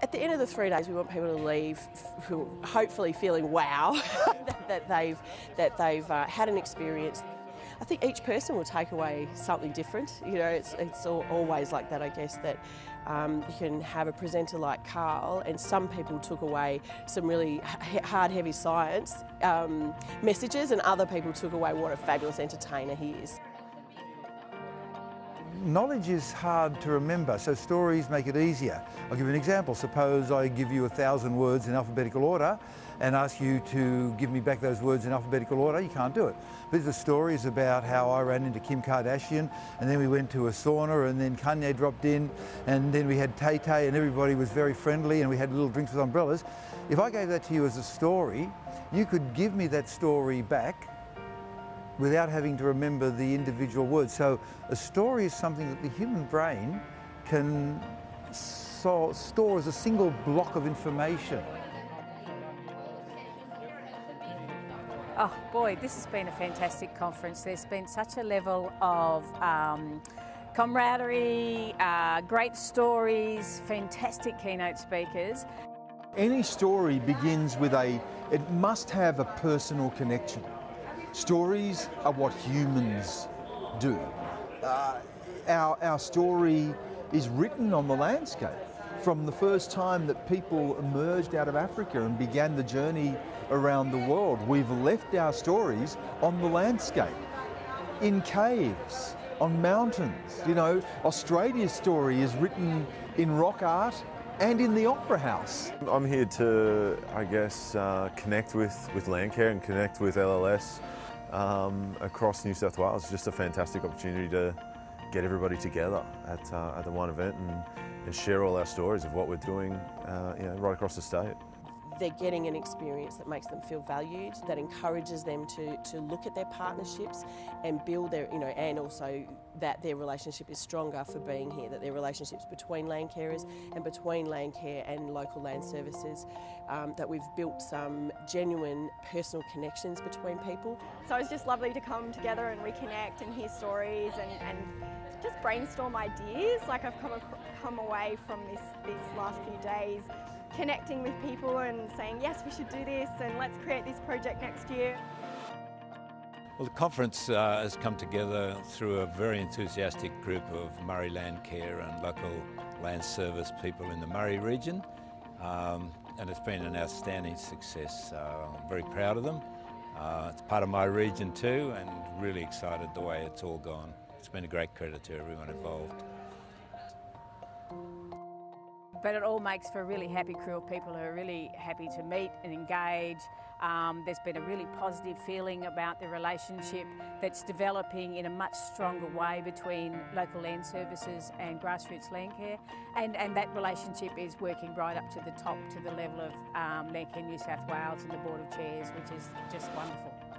At the end of the three days, we want people to leave, hopefully feeling wow that, that, they've that they've uh, had an experience. I think each person will take away something different. You know, it's it's always like that. I guess that um, you can have a presenter like Karl, and some people took away some really hard, heavy science um, messages, and other people took away what a fabulous entertainer he is knowledge is hard to remember, so stories make it easier. I'll give you an example. Suppose I give you a thousand words in alphabetical order and ask you to give me back those words in alphabetical order, you can't do it. But the story is about how I ran into Kim Kardashian and then we went to a sauna and then Kanye dropped in and then we had Tay Tay and everybody was very friendly and we had little drinks with umbrellas. If I gave that to you as a story, you could give me that story back without having to remember the individual words. So a story is something that the human brain can so store as a single block of information. Oh boy, this has been a fantastic conference. There's been such a level of um, camaraderie, uh, great stories, fantastic keynote speakers. Any story begins with a, it must have a personal connection. Stories are what humans do. Uh, our, our story is written on the landscape. From the first time that people emerged out of Africa and began the journey around the world, we've left our stories on the landscape, in caves, on mountains. You know, Australia's story is written in rock art and in the Opera House. I'm here to, I guess, uh, connect with, with Landcare and connect with LLS um, across New South Wales. It's just a fantastic opportunity to get everybody together at, uh, at the one event and, and, share all our stories of what we're doing uh, you know, right across the state they're getting an experience that makes them feel valued, that encourages them to, to look at their partnerships and build their, you know, and also that their relationship is stronger for being here, that their relationships between land carers and between Landcare and local land services, um, that we've built some genuine personal connections between people. So it's just lovely to come together and reconnect and hear stories and, and just brainstorm ideas. Like I've come, come away from this these last few days connecting with people and saying, yes, we should do this and let's create this project next year. Well, the conference uh, has come together through a very enthusiastic group of Murray Landcare and local land service people in the Murray region. Um, and it's been an outstanding success. Uh, I'm very proud of them. Uh, it's part of my region too and really excited the way it's all gone. It's been a great credit to everyone involved. But it all makes for a really happy crew of people who are really happy to meet and engage. Um, there's been a really positive feeling about the relationship that's developing in a much stronger way between local land services and grassroots land care. And, and that relationship is working right up to the top, to the level of um, Landcare New South Wales and the Board of Chairs, which is just wonderful.